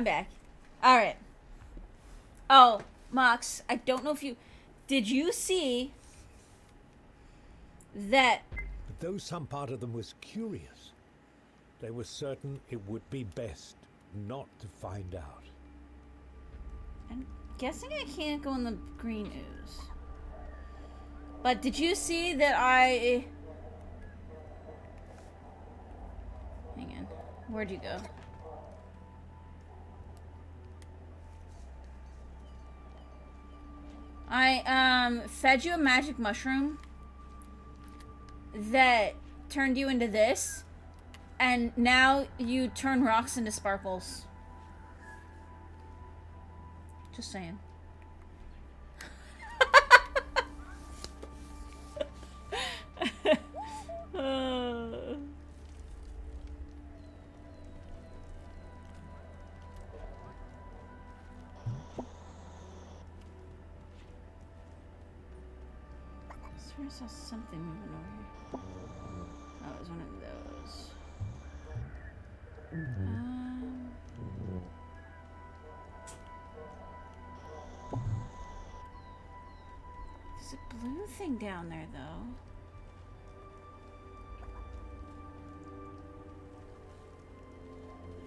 I'm back. All right. Oh, Mox, I don't know if you did you see that But though some part of them was curious, they were certain it would be best not to find out. I'm guessing I can't go in the green ooze. But did you see that I Hang on. Where'd you go? I um fed you a magic mushroom that turned you into this, and now you turn rocks into sparkles. Just saying. Uh. A blue thing down there, though.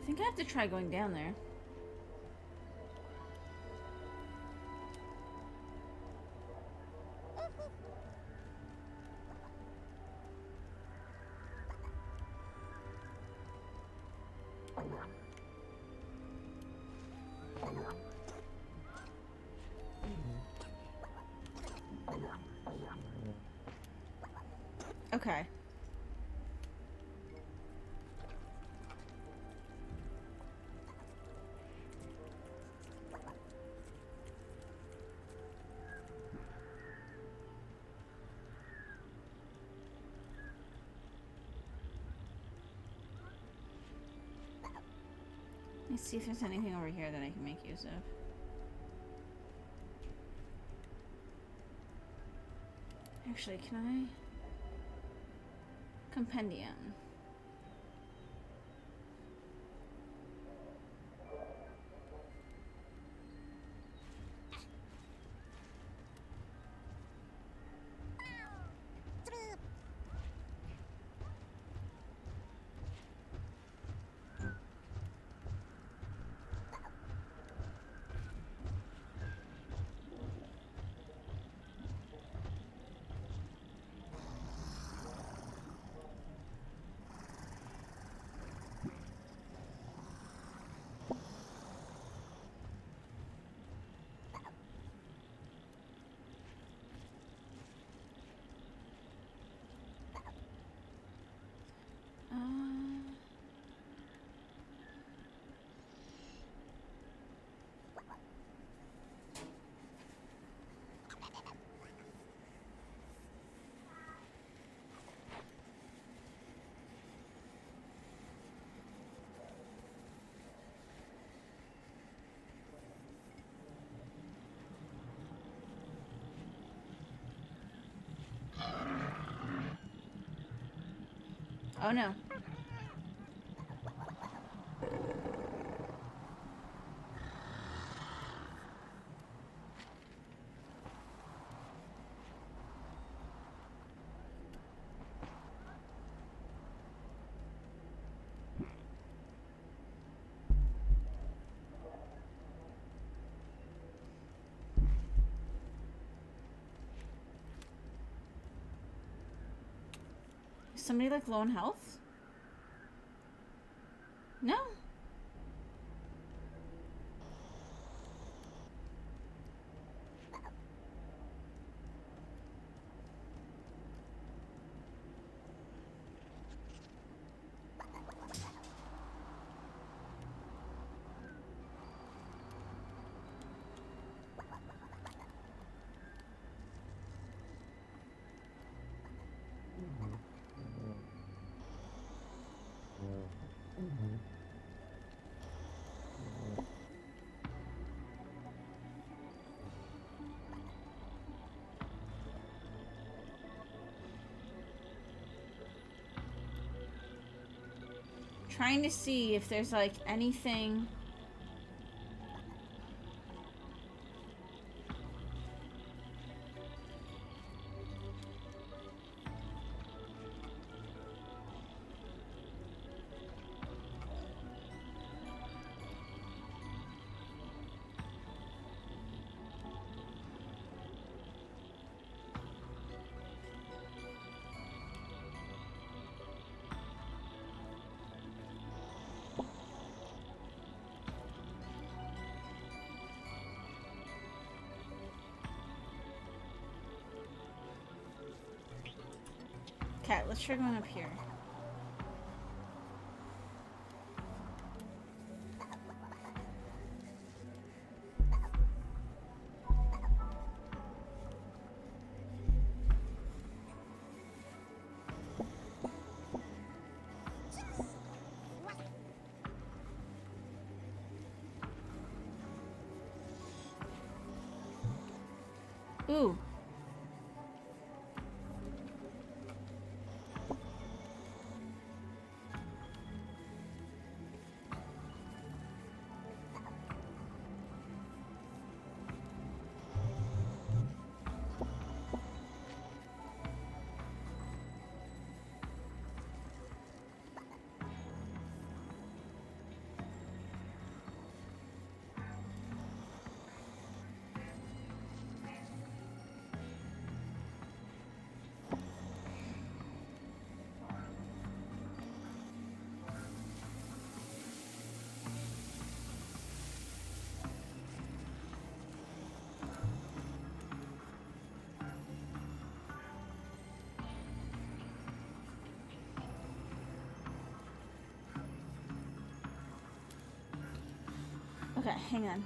I think I have to try going down there. Let's see if there's anything over here that I can make use of. Actually, can I? Compendium. Oh no. Somebody like on health? Trying to see if there's like anything try going up here. Ooh. Okay, hang on.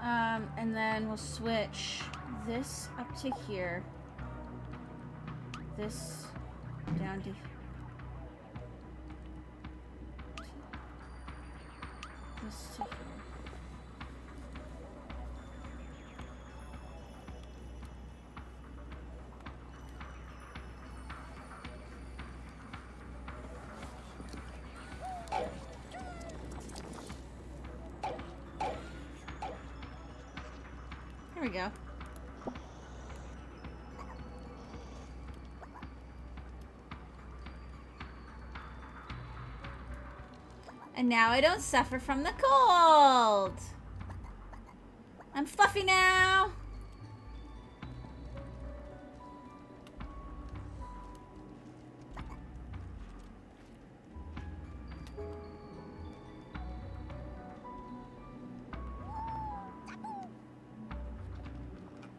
Um, and then we'll switch this up to here. This down to this to here. There we go. And now I don't suffer from the cold. I'm fluffy now.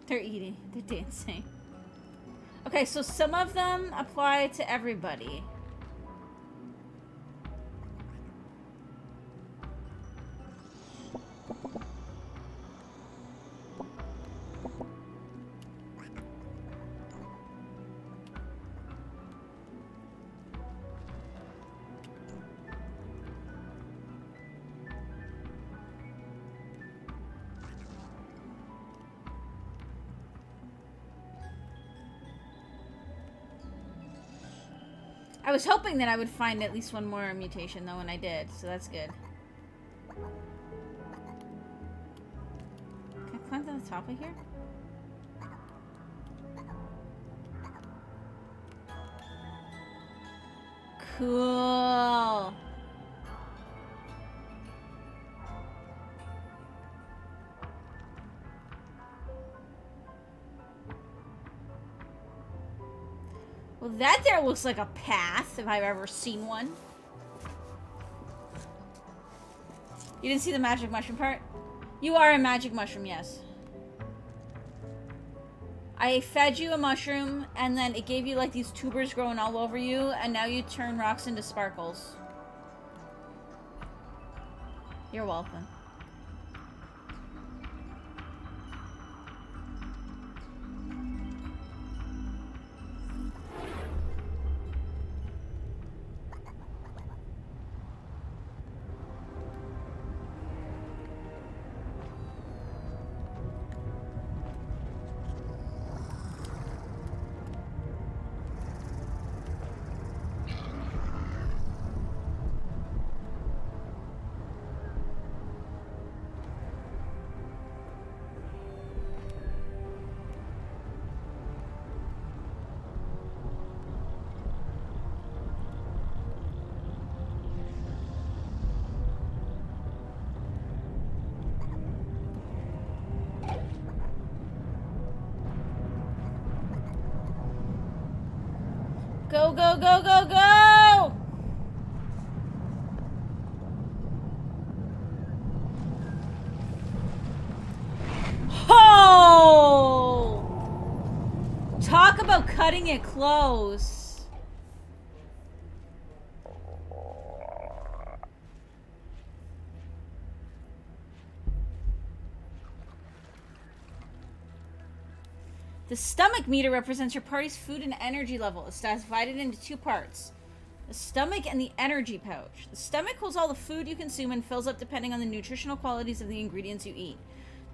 They're eating. They're dancing. Okay, so some of them apply to everybody. Was hoping that I would find at least one more mutation, though, and I did, so that's good. Can I climb to the top of here? Cool. That there looks like a path, if I've ever seen one. You didn't see the magic mushroom part? You are a magic mushroom, yes. I fed you a mushroom, and then it gave you, like, these tubers growing all over you, and now you turn rocks into sparkles. You're welcome. Go, go, go, go! Oh! Talk about cutting it close. The stomach meter represents your party's food and energy level. It's divided into two parts. The stomach and the energy pouch. The stomach holds all the food you consume and fills up depending on the nutritional qualities of the ingredients you eat.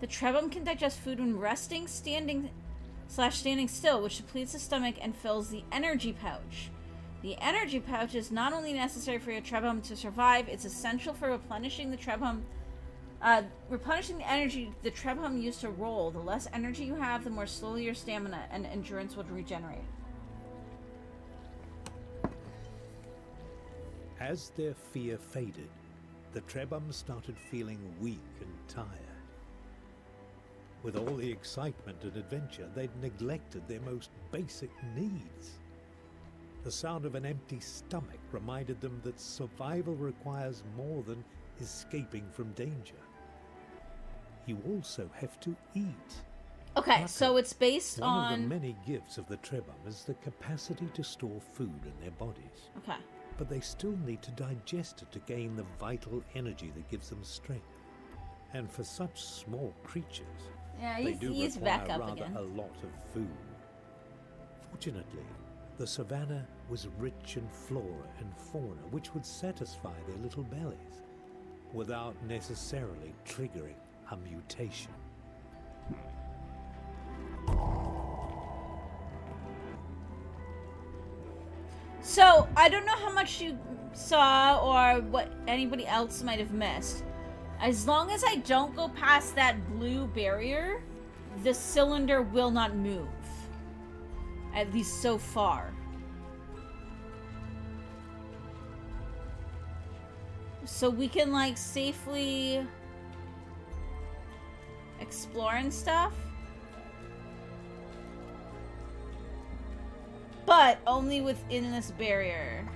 The Trebhum can digest food when resting, standing, slash standing still, which depletes the stomach and fills the energy pouch. The energy pouch is not only necessary for your Trebhum to survive, it's essential for replenishing the Trebhum uh, replenishing the energy the Trebhum used to roll. The less energy you have, the more slowly your stamina and endurance will regenerate. As their fear faded, the Trebhum started feeling weak and tired. With all the excitement and adventure, they'd neglected their most basic needs. The sound of an empty stomach reminded them that survival requires more than escaping from danger you also have to eat. Okay, so it's based One on. of the many gifts of the Trebhum is the capacity to store food in their bodies. Okay. But they still need to digest it to gain the vital energy that gives them strength. And for such small creatures, Yeah, they do require rather again. a lot of food. Fortunately, the savannah was rich in flora and fauna which would satisfy their little bellies without necessarily triggering a mutation. So, I don't know how much you saw or what anybody else might have missed. As long as I don't go past that blue barrier, the cylinder will not move. At least so far. So we can, like, safely explore and stuff. But only within this barrier.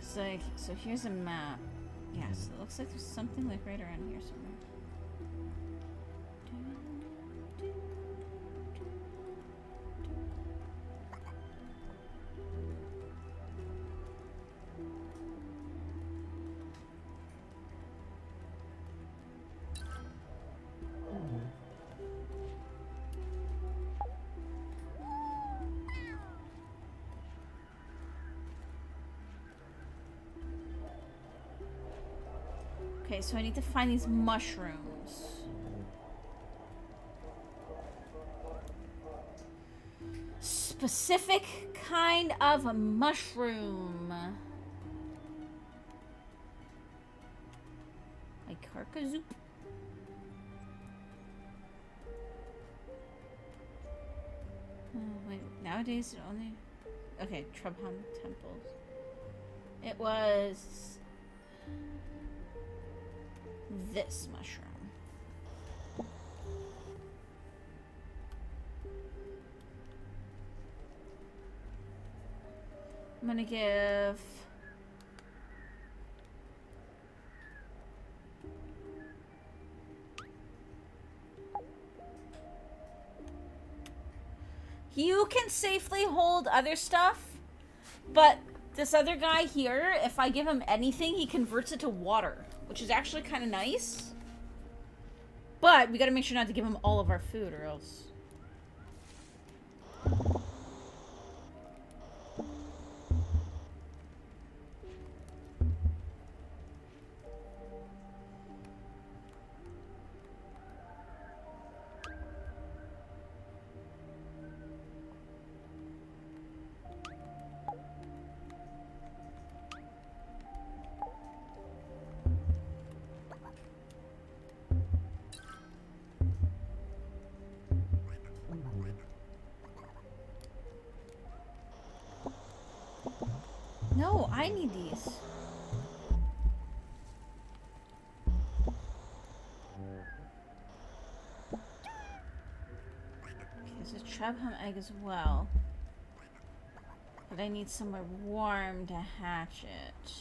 So, so here's a map. Yes, it looks like there's something like right around here somewhere. So I need to find these mushrooms. Specific kind of mushroom. Like Karkazoop. Oh, wait, nowadays it only... Okay, Trebhum temples. It was this mushroom. I'm gonna give You can safely hold other stuff, but this other guy here, if I give him anything, he converts it to water, which is actually kind of nice. But we gotta make sure not to give him all of our food or else. Hum egg as well. But I need somewhere warm to hatch it.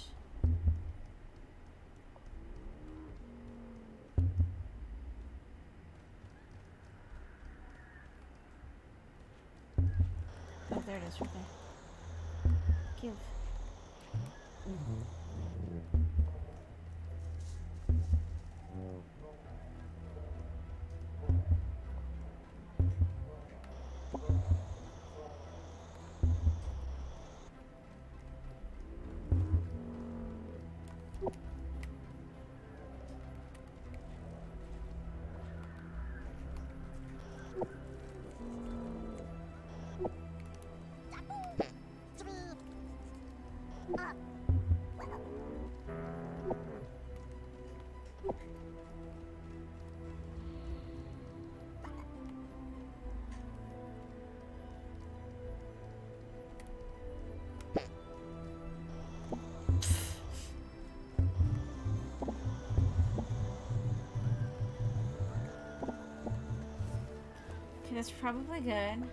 That's probably good.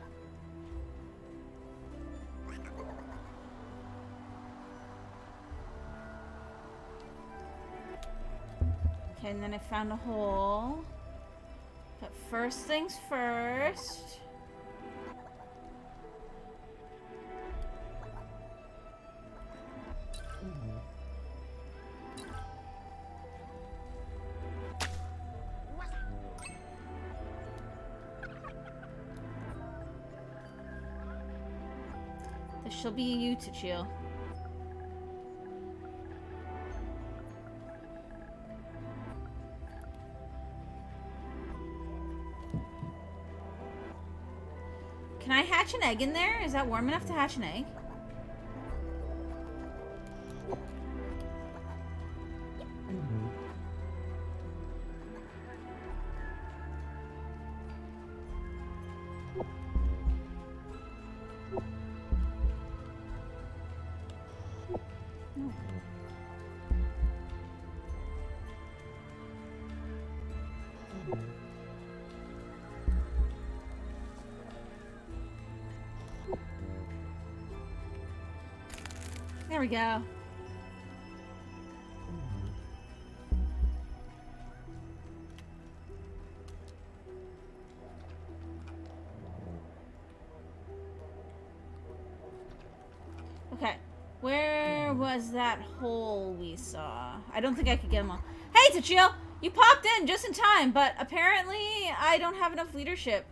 Okay, and then I found a hole. But first things first. To chill. Can I hatch an egg in there? Is that warm enough to hatch an egg? We go. Okay. Where was that hole we saw? I don't think I could get them all. Hey, Tachio! You popped in just in time, but apparently I don't have enough leadership.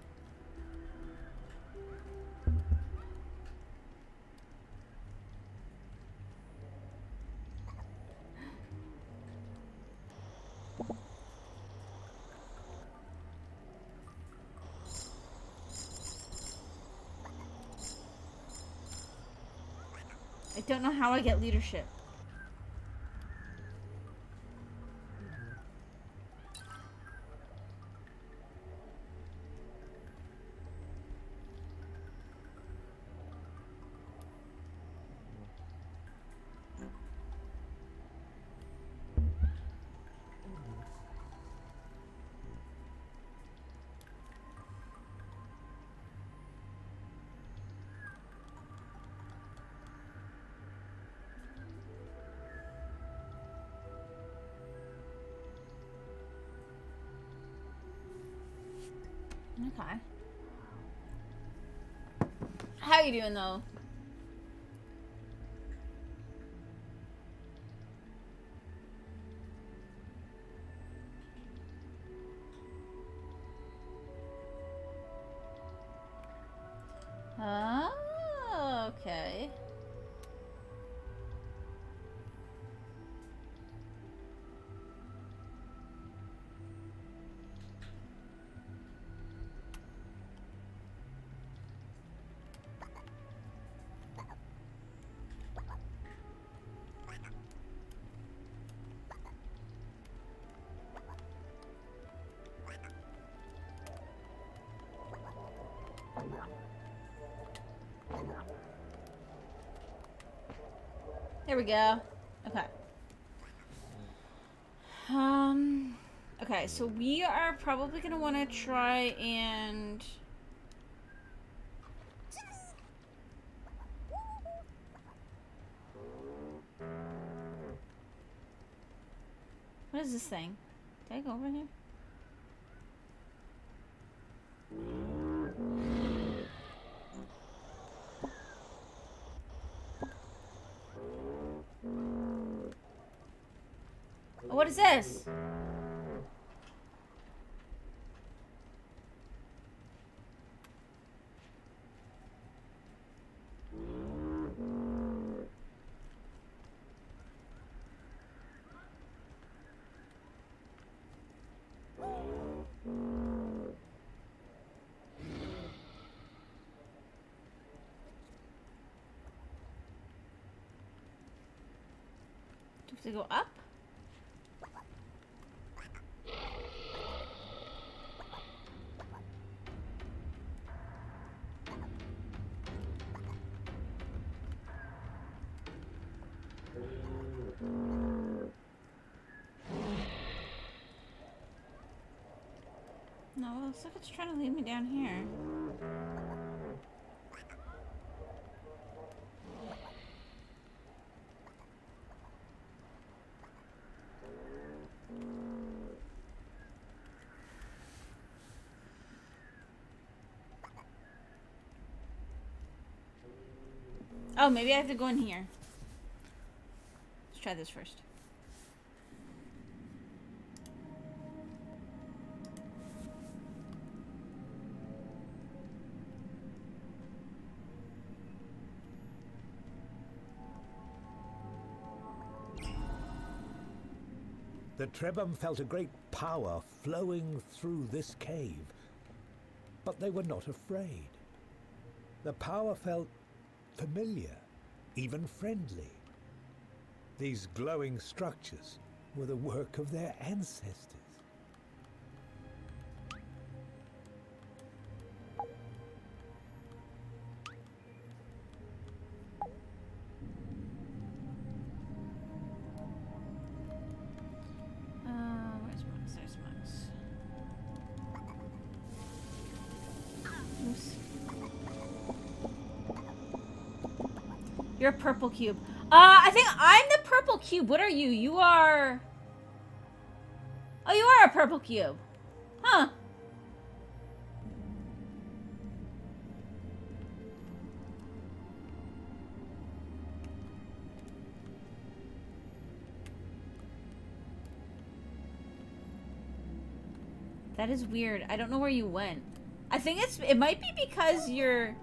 Get leadership. You doing though? There we go. Okay. Um, okay, so we are probably going to want to try and... What is this thing? Did I go over here? Is this? To go up? No, it looks like it's trying to lead me down here. Oh, maybe I have to go in here. Let's try this first. The Trebhum felt a great power flowing through this cave, but they were not afraid. The power felt familiar, even friendly. These glowing structures were the work of their ancestors. Purple cube. Uh, I think I'm the purple cube. What are you? You are... Oh, you are a purple cube. Huh. That is weird. I don't know where you went. I think it's it might be because you're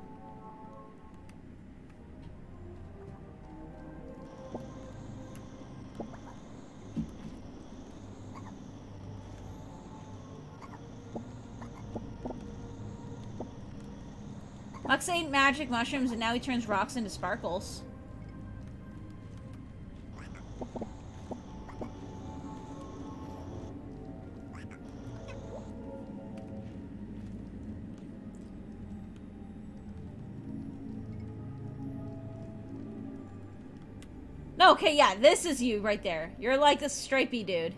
Lux ate magic mushrooms and now he turns rocks into sparkles. No, okay, yeah, this is you right there. You're like a stripey dude.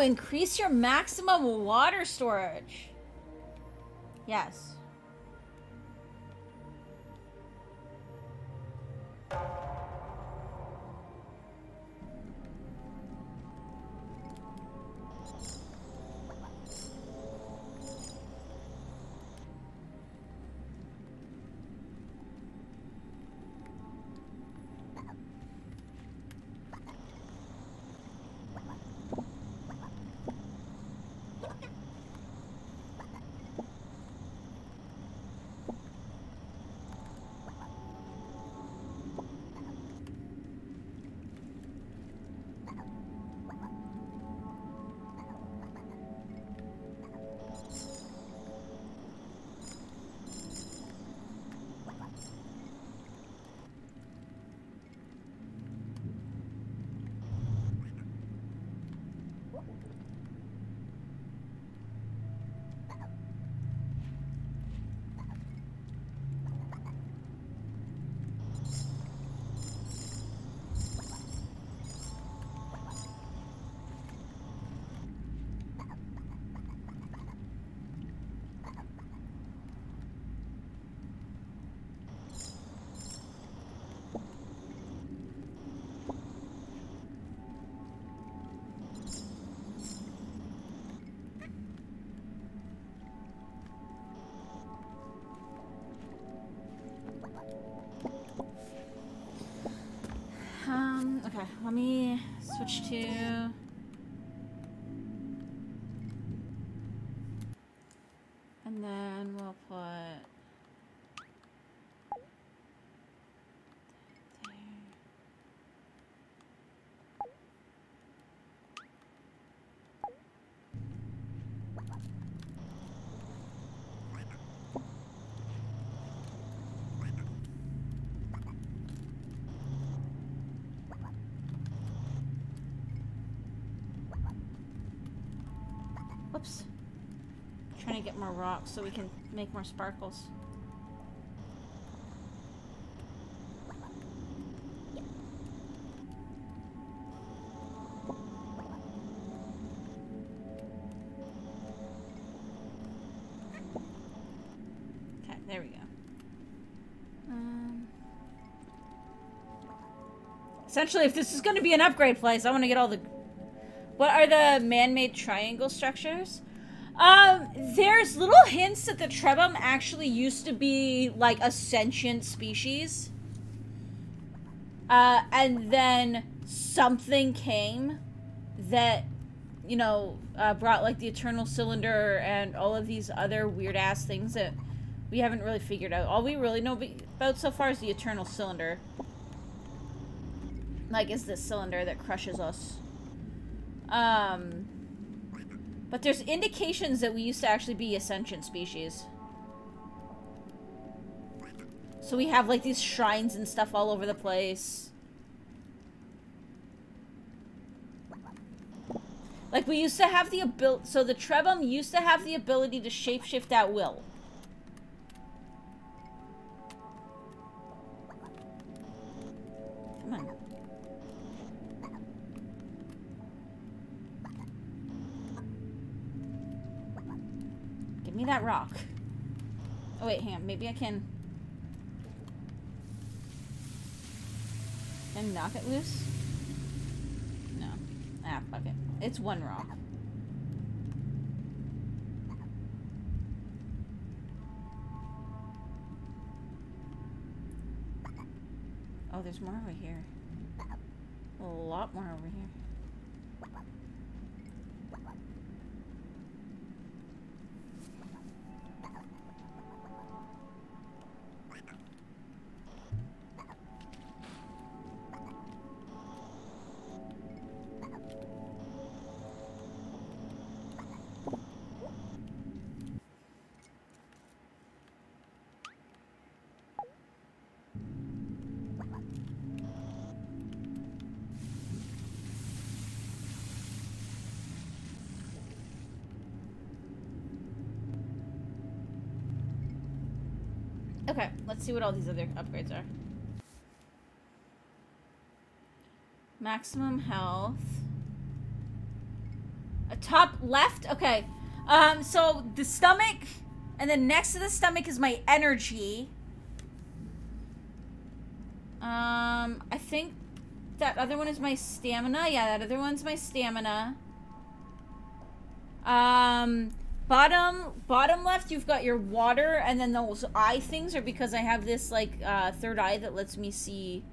Increase your maximum water storage. Yes. To get more rocks so we can make more sparkles. Okay, there we go. Um, essentially, if this is going to be an upgrade place, I want to get all the what are the man-made triangle structures? Um, there's little hints that the Trebhum actually used to be like a sentient species. Uh, and then something came that, you know, uh, brought like the Eternal Cylinder and all of these other weird ass things that we haven't really figured out. All we really know about so far is the Eternal Cylinder. Like, is this cylinder that crushes us. Um, but there's indications that we used to actually be a sentient species. So we have like these shrines and stuff all over the place. Like we used to have the ability, so the Trebhum used to have the ability to shapeshift at will. Wait, hang on. Maybe I can... I knock it loose? No. Ah, fuck it. It's one rock. Oh, there's more over here. A lot more over here. Okay, let's see what all these other upgrades are. Maximum health. A top left? Okay. Um, so the stomach, and then next to the stomach is my energy. Um, I think that other one is my stamina. Yeah, that other one's my stamina. Um, bottom bottom left you've got your water and then those eye things are because I have this like uh, third eye that lets me see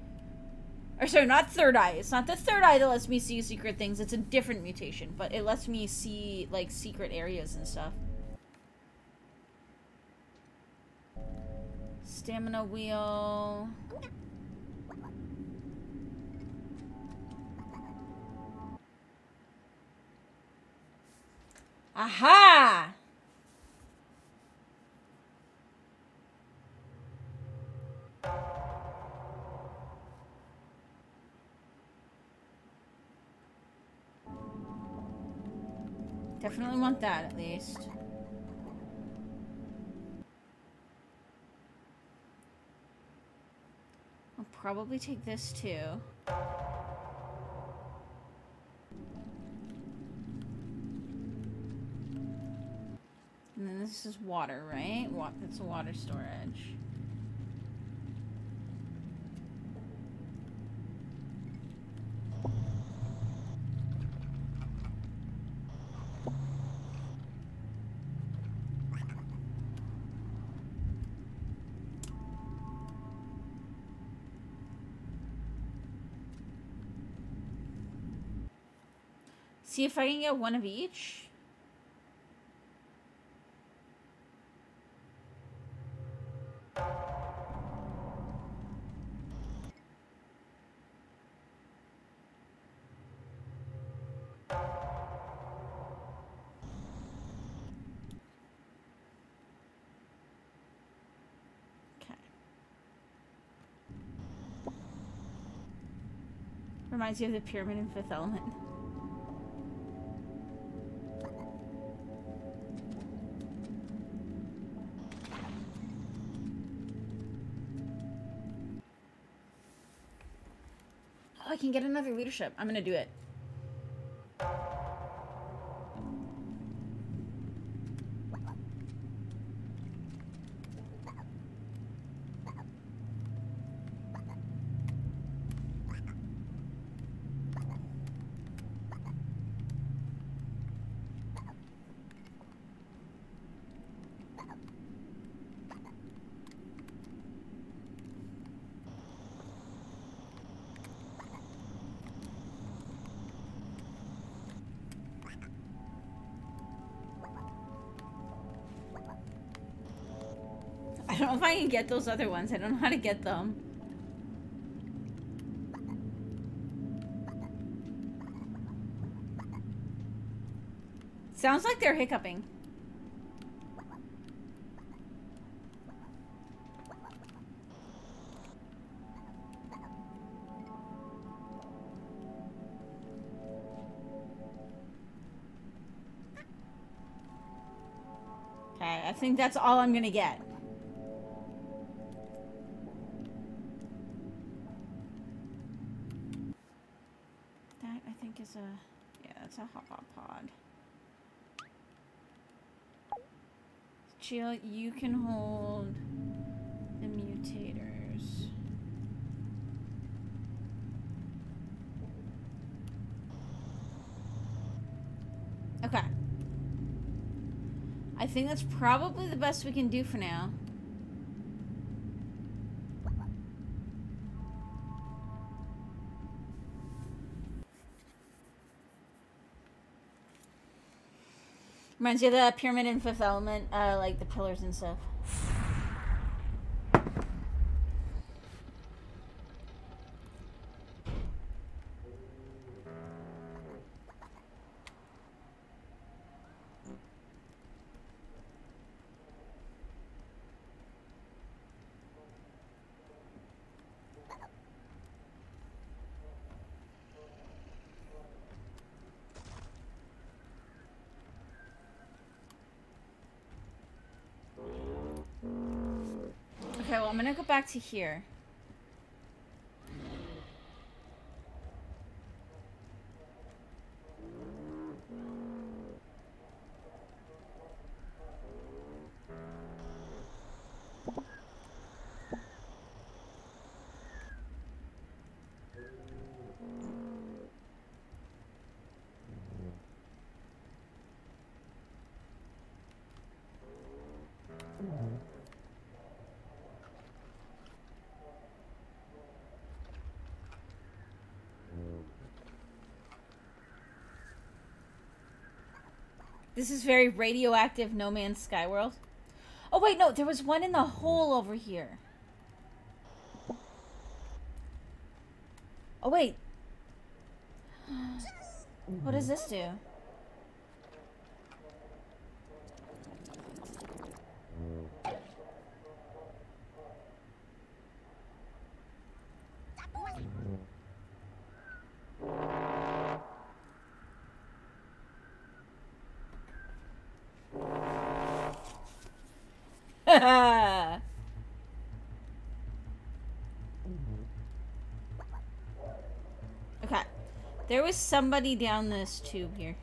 or sorry not third eye it's not the third eye that lets me see secret things it's a different mutation but it lets me see like secret areas and stuff. Stamina wheel Aha! Definitely want that at least. I'll probably take this too. this is water, right? Wa it's water storage. See if I can get one of each. Reminds you of the pyramid in Fifth Element. Oh, I can get another leadership. I'm gonna do it. Can get those other ones. I don't know how to get them. Sounds like they're hiccuping. Okay, I think that's all I'm gonna get. Chill, you can hold the mutators. Okay. I think that's probably the best we can do for now. Reminds you of the pyramid in Fifth Element, uh, like the pillars and stuff. Okay, well, I'm gonna go back to here. This is very radioactive No Man's Sky world. Oh wait, no, there was one in the hole over here. Oh wait. What does this do? okay. There was somebody down this tube here.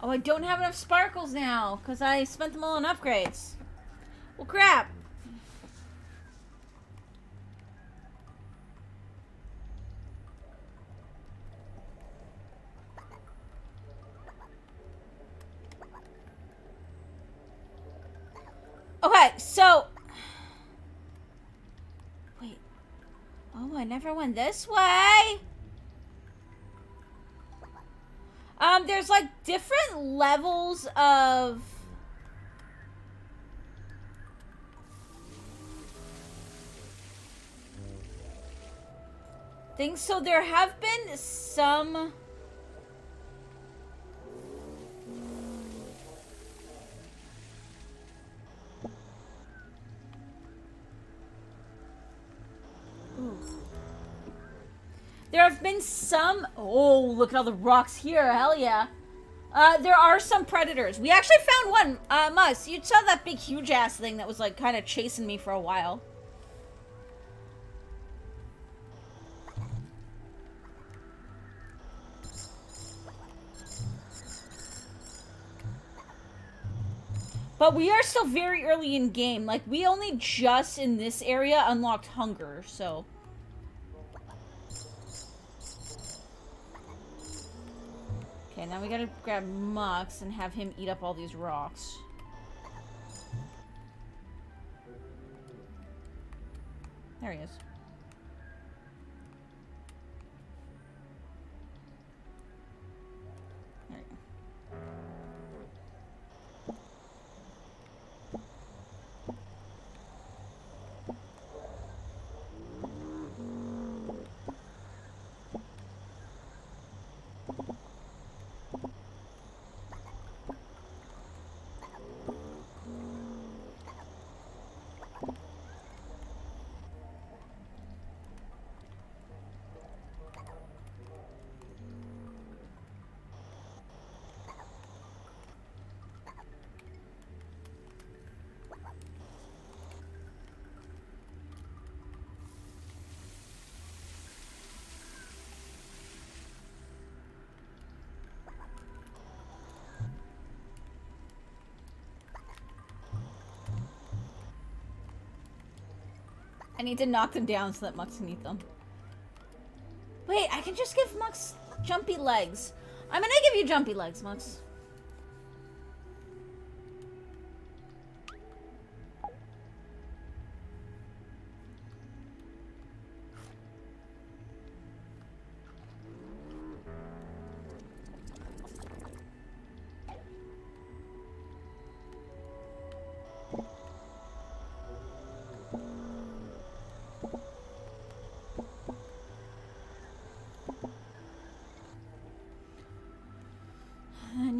Oh, I don't have enough sparkles now because I spent them all on upgrades. Well, crap. Okay, so... Wait. Oh, I never went this way. Um, there's like different levels of... Things, so there have been some... There have been some... Oh, look at all the rocks here. Hell yeah. Uh, there are some predators. We actually found one. Uh, Mus, you saw that big, huge-ass thing that was, like, kind of chasing me for a while. But we are still very early in game. Like, we only just in this area unlocked hunger, so... Now we gotta grab Mux and have him eat up all these rocks. There he is. Need to knock them down so that Mux can eat them. Wait, I can just give Mux jumpy legs. I'm gonna give you jumpy legs, Mux.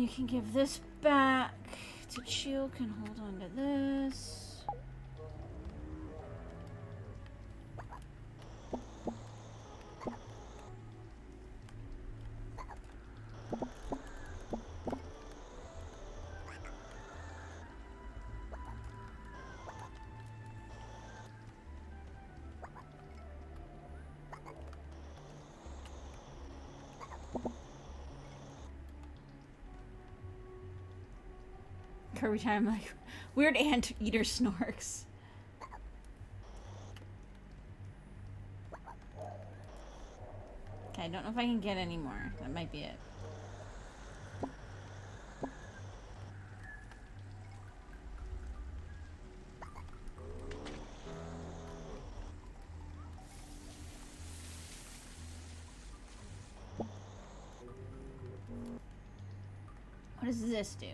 You can give this back to Chill, can hold on to this. Every time, like, weird ant eater snorks. Okay, I don't know if I can get any more. That might be it. What does this do?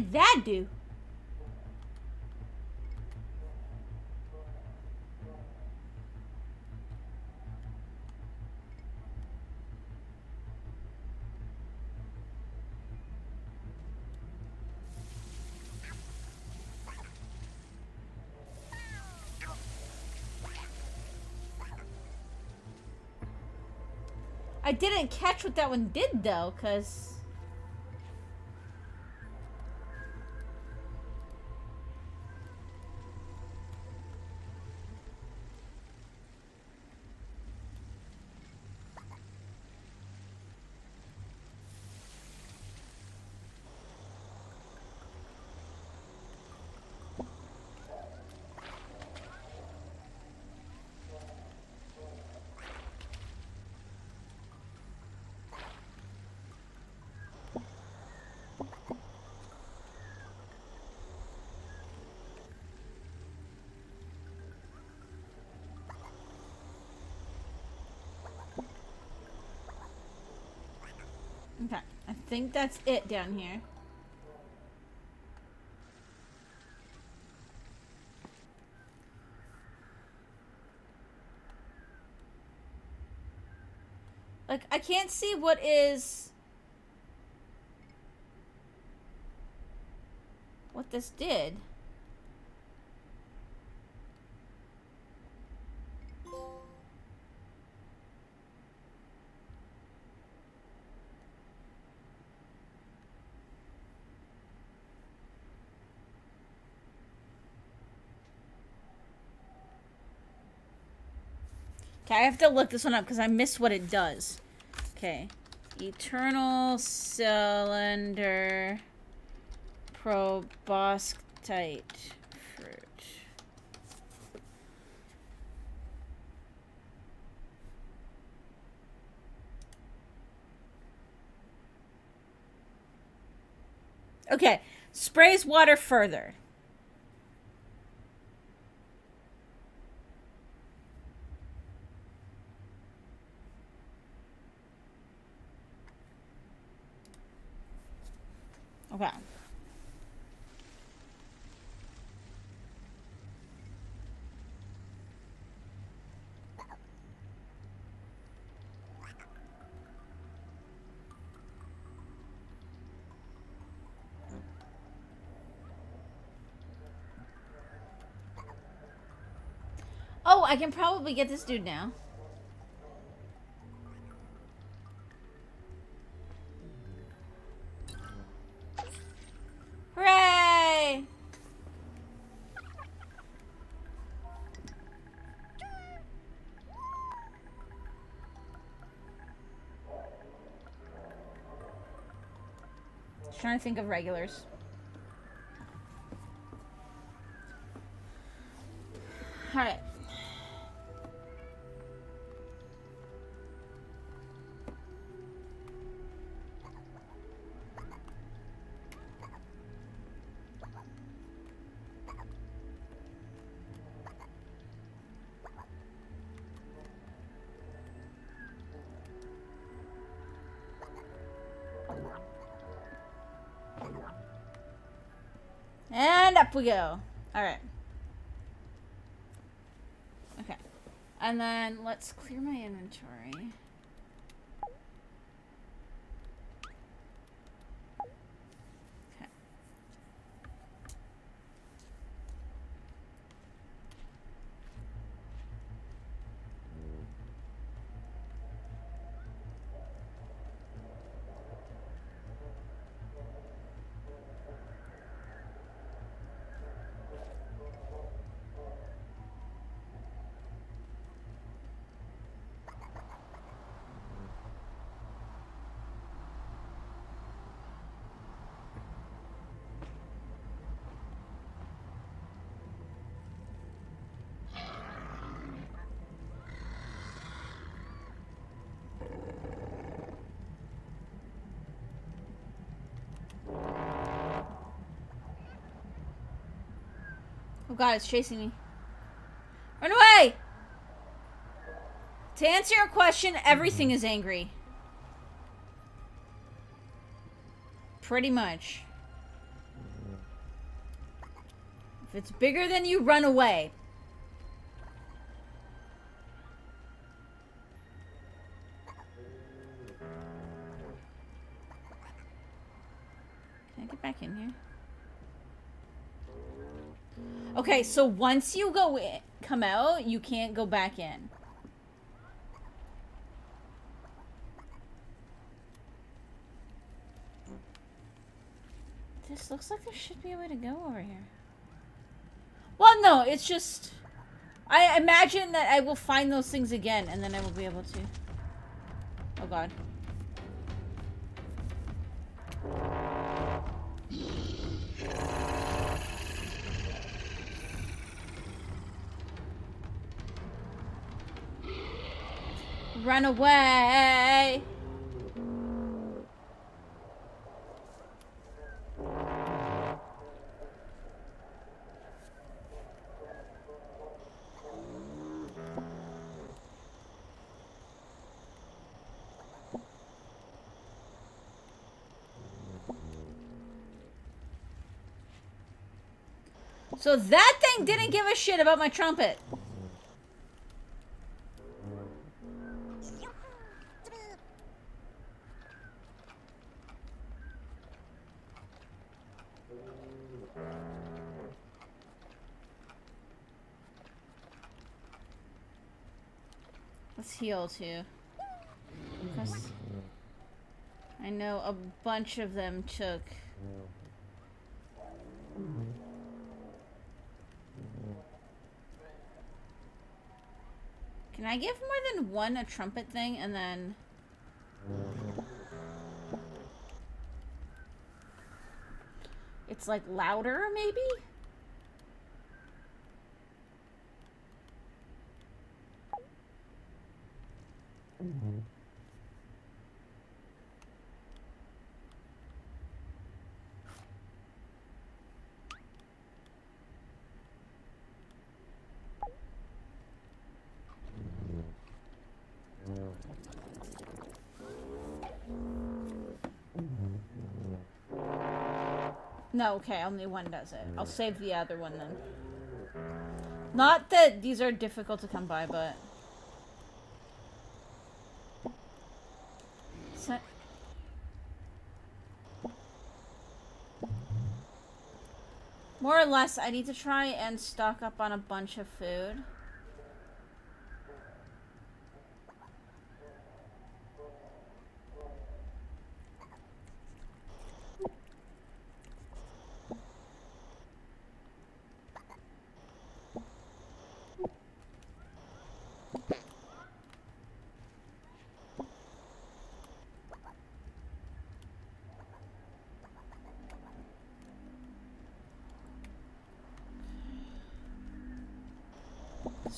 Did that do? I didn't catch what that one did though, because... Okay, I think that's it down here. Like, I can't see what is... What this did. Okay, I have to look this one up because I miss what it does. Okay. Eternal Cylinder Proboscite Fruit. Okay, sprays water further. Okay. Oh, I can probably get this dude now. Just trying to think of regulars. Alright. And up we go. Alright. Okay. And then let's clear my inventory. god, it's chasing me. Run away! To answer your question, everything is angry. Pretty much. If it's bigger than you, run away. Okay, so once you go in, come out, you can't go back in. This looks like there should be a way to go over here. Well, no, it's just... I imagine that I will find those things again, and then I will be able to... Oh, God. Run away! So that thing didn't give a shit about my trumpet. Heal too. Because I know a bunch of them took Can I give more than one a trumpet thing and then... It's like louder, maybe? No, okay, only one does it. I'll mm. save the other one then. Not that these are difficult to come by, but... So... More or less, I need to try and stock up on a bunch of food.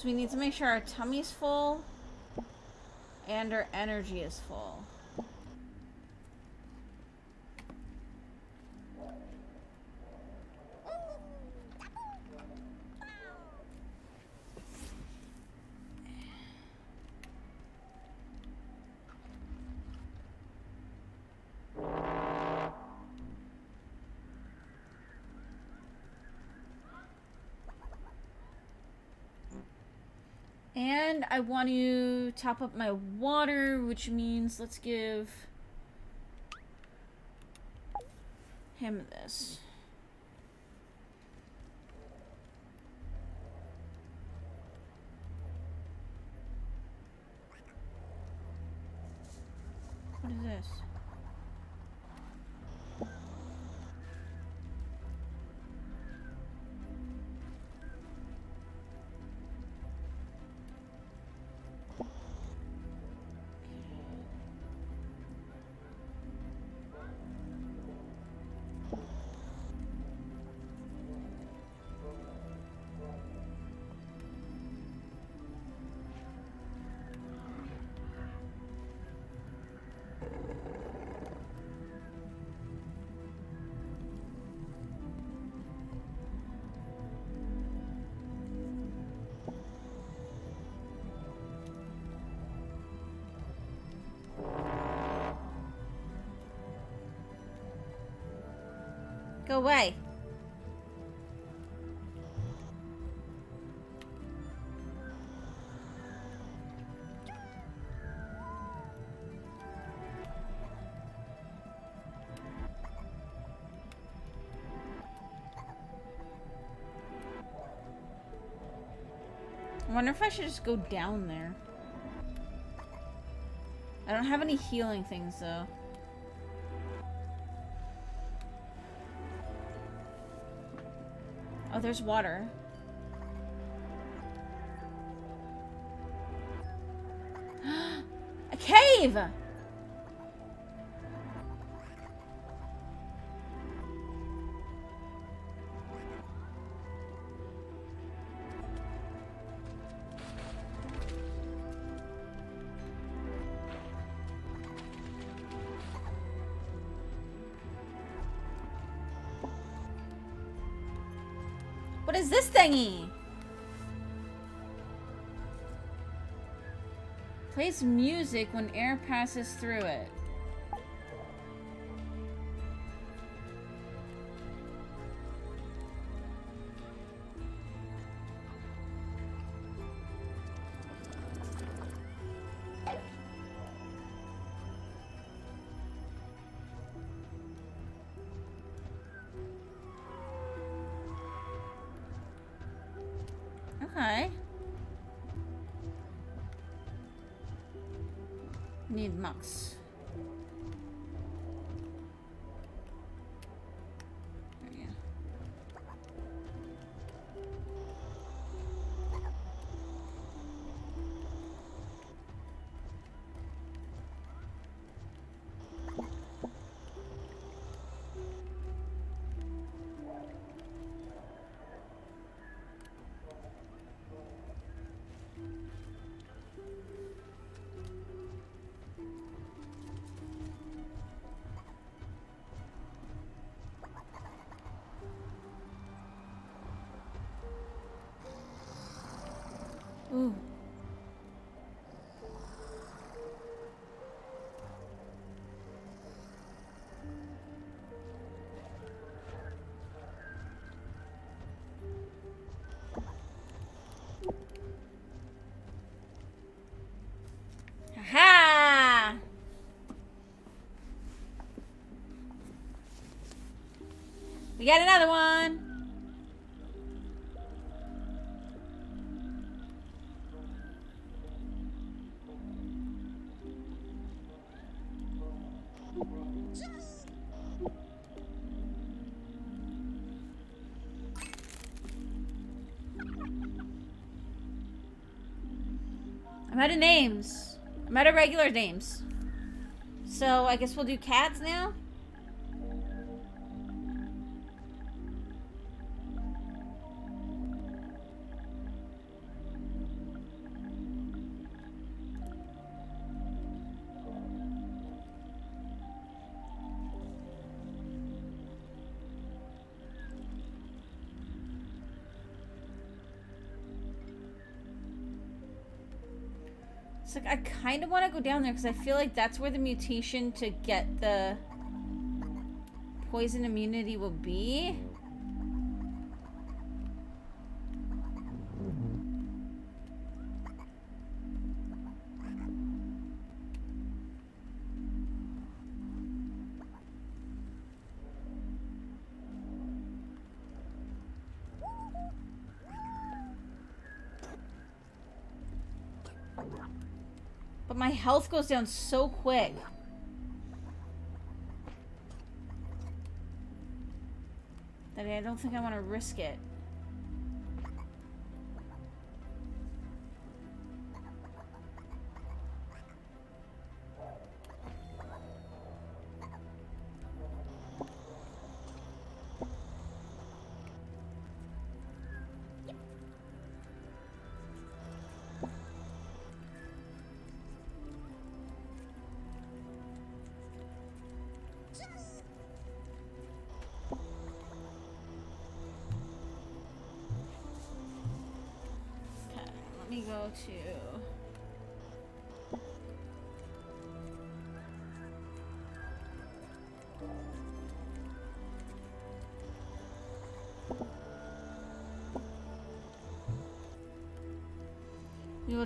So we need to make sure our tummy's full and our energy is full. And I want to top up my water, which means let's give him this. Go away. I wonder if I should just go down there. I don't have any healing things, though. There's water. A cave! Music when air passes through it. Okay. Need mux. We got another one. I'm out of names. I'm out of regular names. So I guess we'll do cats now? It's like I kind of want to go down there because I feel like that's where the mutation to get the poison immunity will be. Health goes down so quick. That I don't think I want to risk it.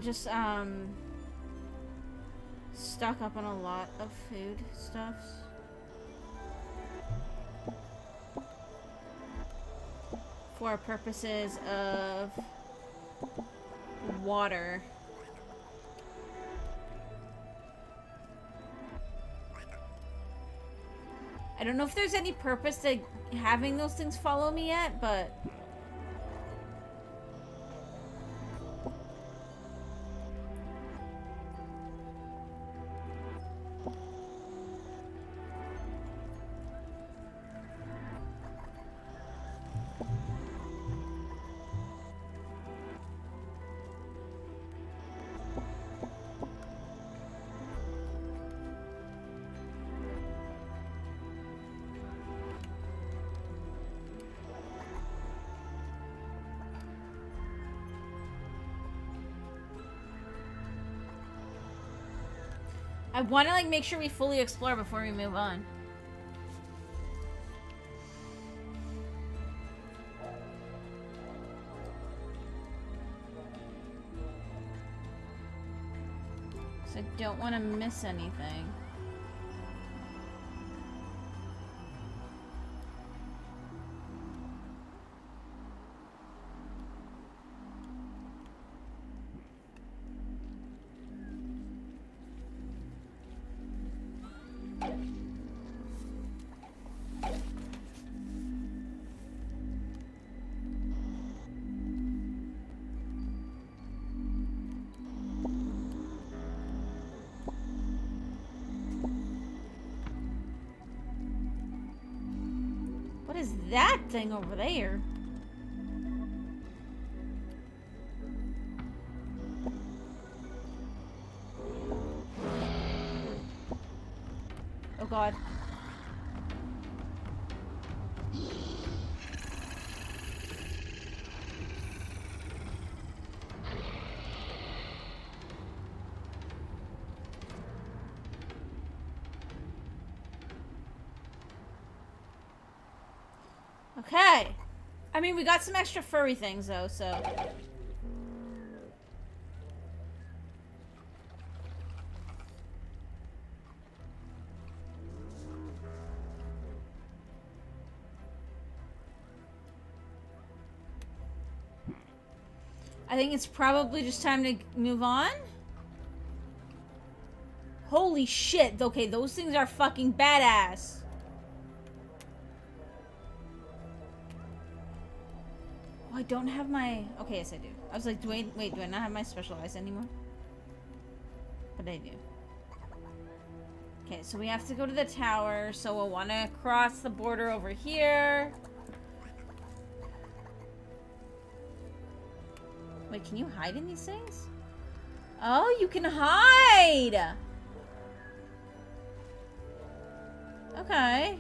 Just, um... Up on a lot of food stuffs. For purposes of water. I don't know if there's any purpose to having those things follow me yet, but... I want to like make sure we fully explore before we move on. So I don't want to miss anything. Thing over there? Mean, we got some extra furry things, though, so... I think it's probably just time to move on. Holy shit. Okay, those things are fucking badass. Don't have my... Okay, yes I do. I was like, do I... Wait, do I not have my special eyes anymore? But I do. Okay, so we have to go to the tower. So we'll want to cross the border over here. Wait, can you hide in these things? Oh, you can hide! Okay.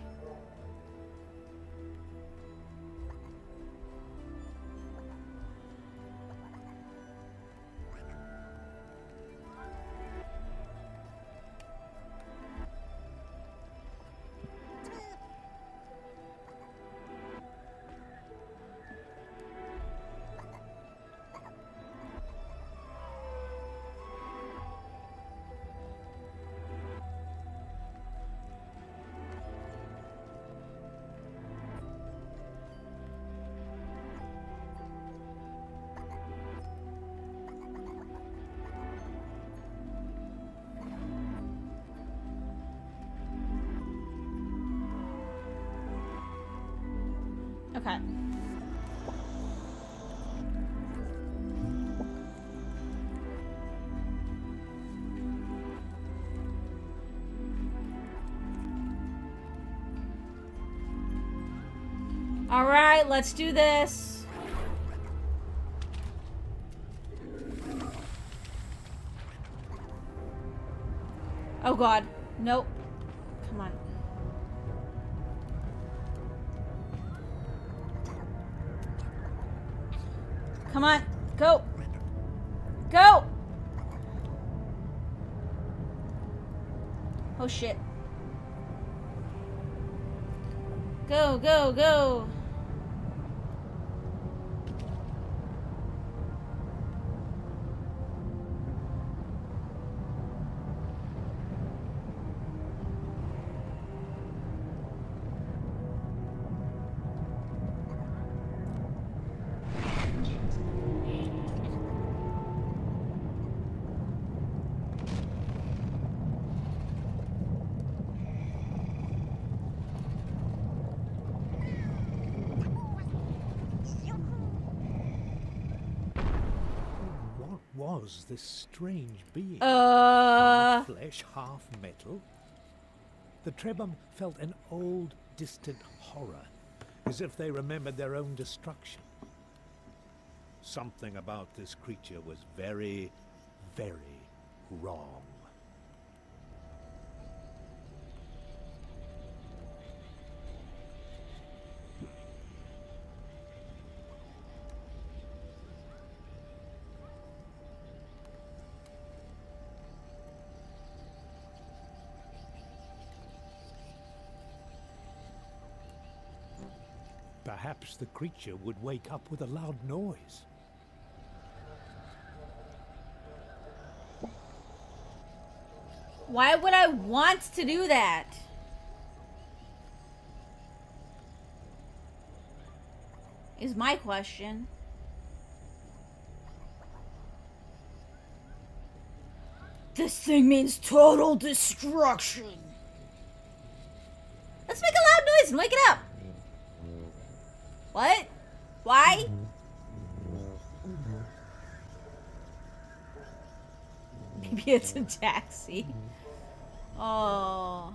Right, let's do this. Oh god. Nope. Come on. Come on. Go. Go. Oh shit. Go, go, go. Was this strange being? Uh. half flesh, half metal? The Trebhum felt an old, distant horror, as if they remembered their own destruction. Something about this creature was very, very wrong. Perhaps the creature would wake up with a loud noise. Why would I want to do that? Is my question. This thing means total destruction. Let's make a loud noise and wake it up. What? Why? Maybe it's a taxi. Oh.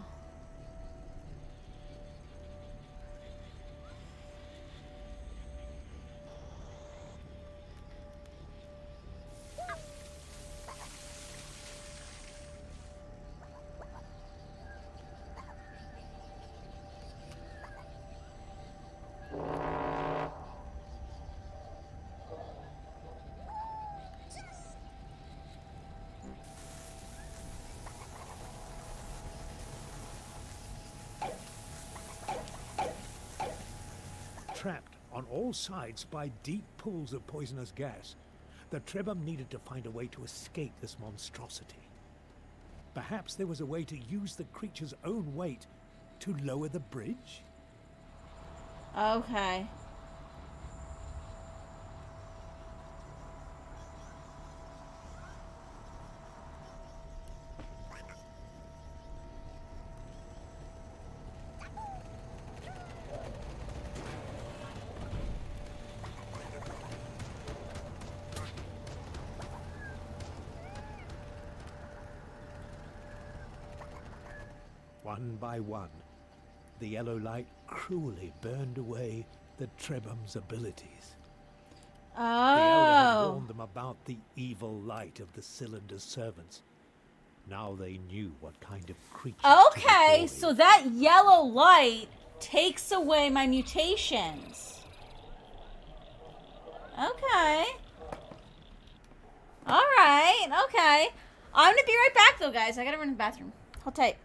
Trapped on all sides by deep pools of poisonous gas, the Trebhum needed to find a way to escape this monstrosity. Perhaps there was a way to use the creature's own weight to lower the bridge? Okay. One by one, the yellow light cruelly burned away the Trebhum's abilities. The Elder had Oh. warned them about the evil light of the cylinder's servants. Now they knew what kind of creature. Okay, so that yellow light takes away my mutations. Okay. Alright, okay. I'm gonna be right back though, guys. I gotta run to the bathroom. Hold tight.